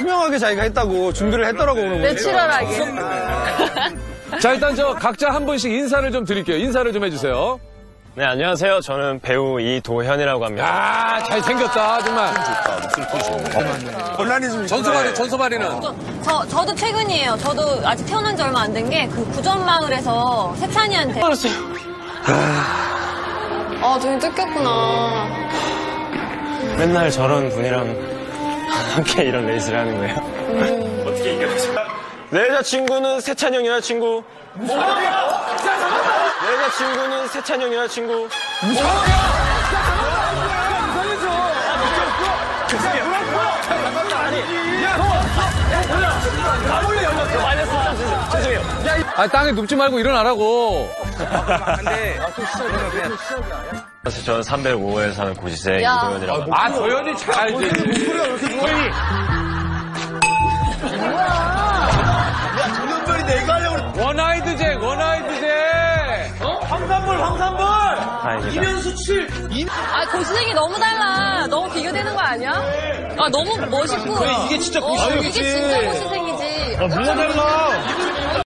투명하게 자기가 했다고 준비를 했더라고 오늘. 내추럴하게. 자, 일단 저 각자 한 분씩 인사를 좀 드릴게요. 인사를 좀 해주세요. 네, 안녕하세요. 저는 배우 이도현이라고 합니다. 아, 잘생겼다, 정말. 혼란이 좀 전소발이, 전소발이는. 저, 저도 최근이에요. 저도 아직 태어난 지 얼마 안 된 게 그 구전마을에서 세찬이한테. 알았어요. 아, 눈이 뜯겼구나. 맨날 저런 분이랑 함께 이런 레이스를 하는 거예요. 어떻게 이겨내죠? 내 여자친구는 세찬 형 여자친구. 내 여자친구는 세찬 형 여자친구. 아, 땅에 눕지 말고 일어나라고. 그래서 저는 305호에 사는 고시생 야. 이도현이라고. 아, 도현이 잘 알지. 목소리가 왜 이렇게 도현이. 도현별이 내가 하려고 원아이드 잭, 원아이드 잭. 황산벌 황산벌. 다행이다. 이면수 7. 아, 고시생이 너무 달라. 너무 비교되는 거 아니야? 아, 너무 멋있고. 이게 진짜 어, 이게 진짜 고시생이지. 뭐가 달라?